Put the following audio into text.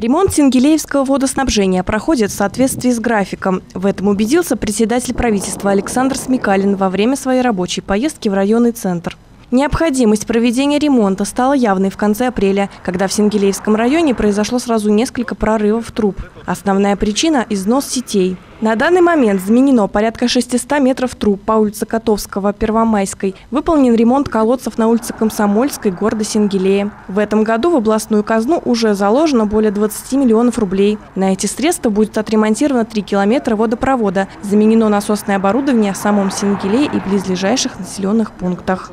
Ремонт Сингелеевского водоснабжения проходит в соответствии с графиком. В этом убедился председатель правительства Александр Смекалин во время своей рабочей поездки в районный центр. Необходимость проведения ремонта стала явной в конце апреля, когда в Сингелеевском районе произошло сразу несколько прорывов труб. Основная причина – износ сетей. На данный момент заменено порядка 600 метров труб по улице Котовского, Первомайской. Выполнен ремонт колодцев на улице Комсомольской, города Сингелея. В этом году в областную казну уже заложено более 20 миллионов рублей. На эти средства будет отремонтировано 3 километра водопровода, заменено насосное оборудование в самом Сингелее и близлежащих населенных пунктах.